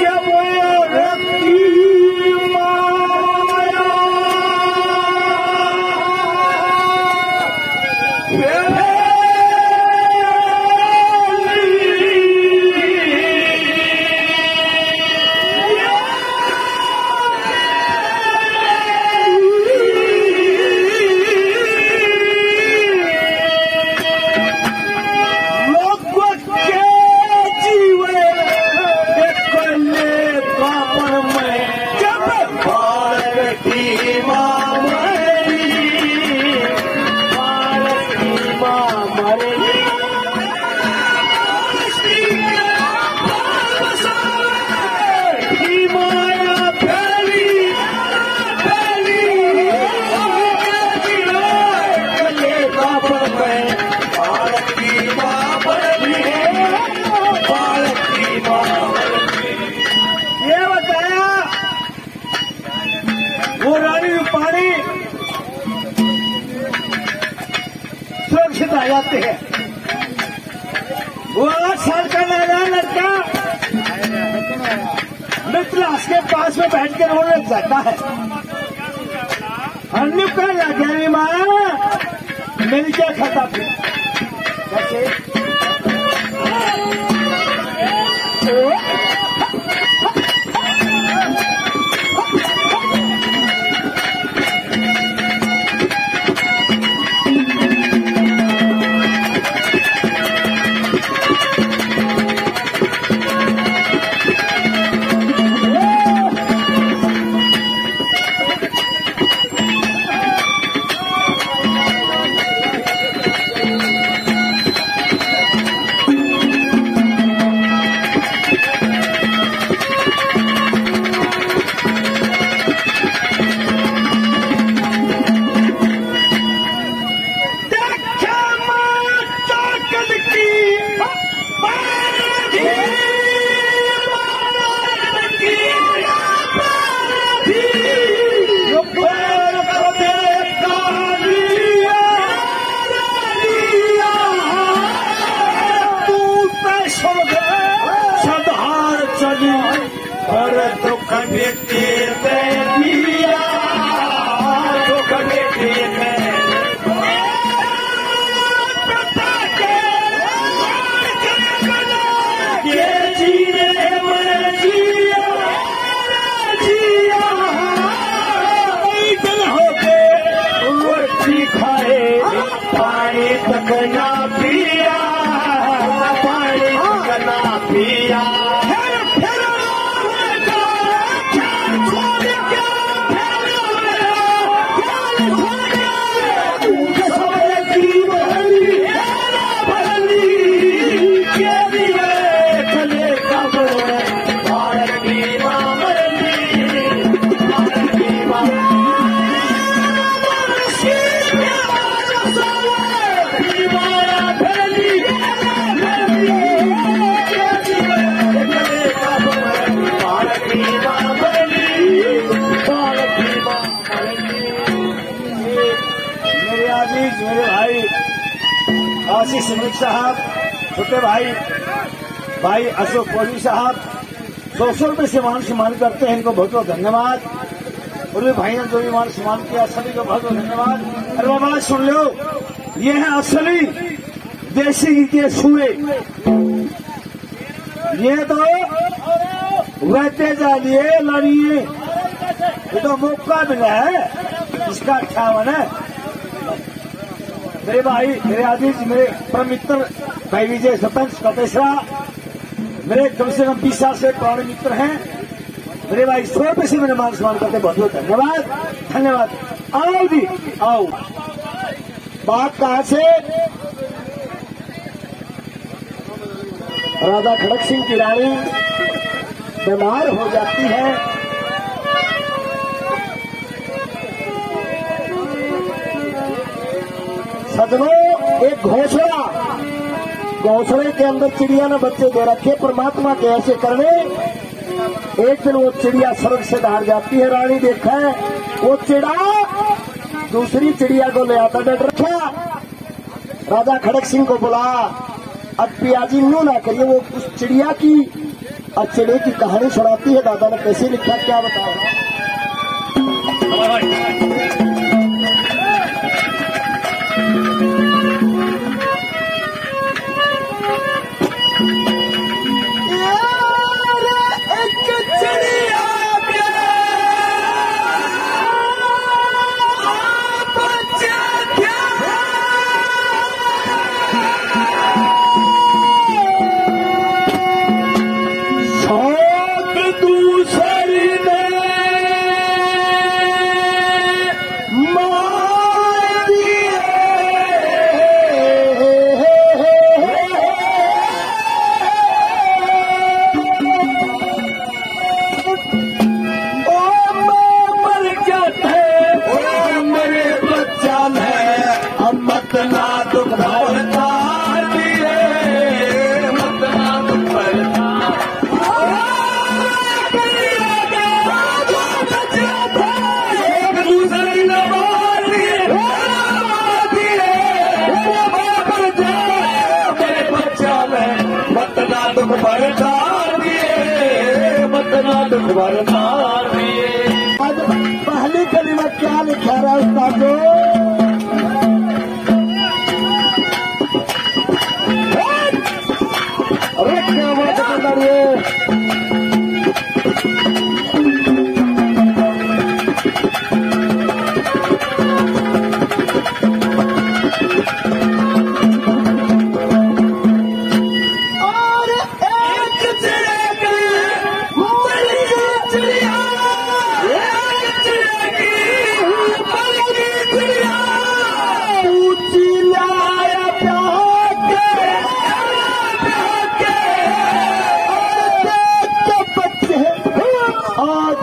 Yeah. Mitraz के पास में बैठ के रोने लग जाता है। हमने कह लगे माँ मिल मिलकर खाता फिर दुख देते अमित साहब, छोटे भाई भाई अशोक कोहली साहब सौ सौ रुपये से मान सम्मान करते हैं, इनको बहुत बहुत धन्यवाद। और भी भाइयों जो भी मान सम्मान किया, सभी को बहुत बहुत धन्यवाद। अरे बाबा, सुन लो, ये है असली देसी के सुए ये तो रहते जाइए लड़िए। ये तो मौका मिला है, इसका अट्ठावन है। मेरे भाई, मेरे आदिज मेरे परम मित्र, भाई विजय सरपंच कपेसरा मेरे कम से कम बीस साल से पुराने मित्र हैं। मेरे भाई सौ रुपये से मेरे मान सम्मान करते बहुत बहुत धन्यवाद। धन्यवाद। आओ जी, आओ। बात कहा से? राधा खड़क सिंह की रानी, बीमार हो जाती है। सदनों एक घोषणा। घोषणे के अंदर चिड़िया ने बच्चे दे रखे, परमात्मा के ऐसे करने। एक दिन वो चिड़िया सड़क से बाहर जाती है, रानी देखा है, वो चिड़ा दूसरी चिड़िया को ले आता, डट रखा। राजा खड़क सिंह को बोला, अब पियाजी नो ना करिए वो उस चिड़िया की और चिड़े की कहानी सुनाती है, दादा ने कैसे लिखा, क्या बताओ तो बाद पहली कली में क्या लिखा रहा है उसका जो अरे क्या बात कर रही है? आग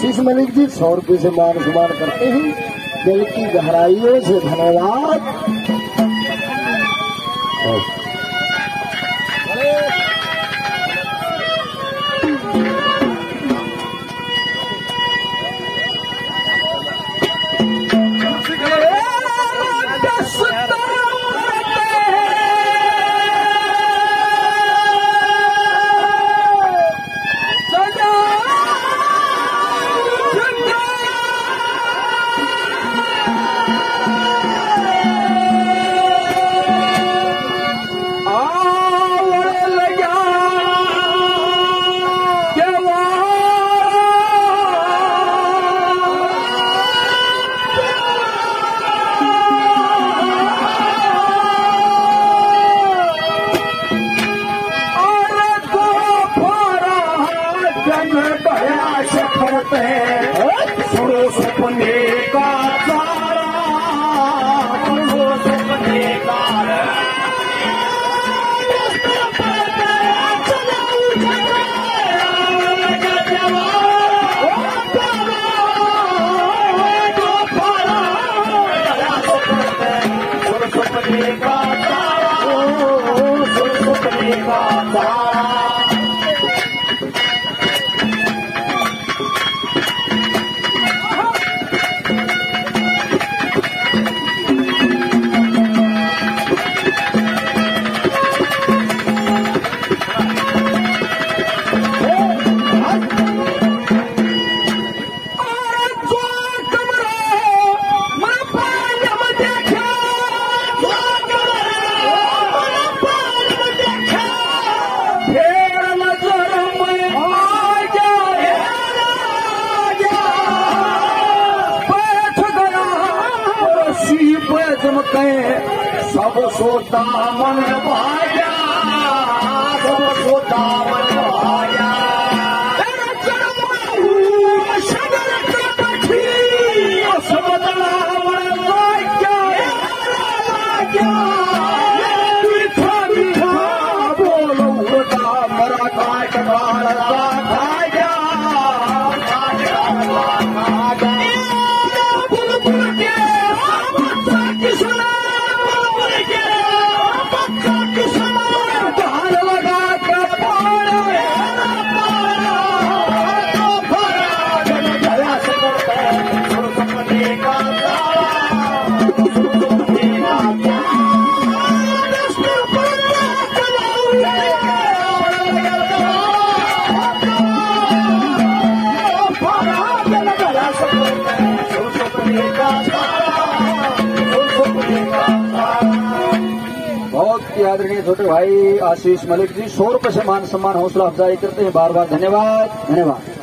आशीष मलिक जी, सौ रुपये से मान सम्मान करते हैं। दिल की गहराइयों से धन्यवाद। ही आदरणीय छोटे भाई आशीष मलिक जी, सौ रुपये से मान सम्मान, हौसला अफजाई करते हैं, बार बार धन्यवाद धन्यवाद।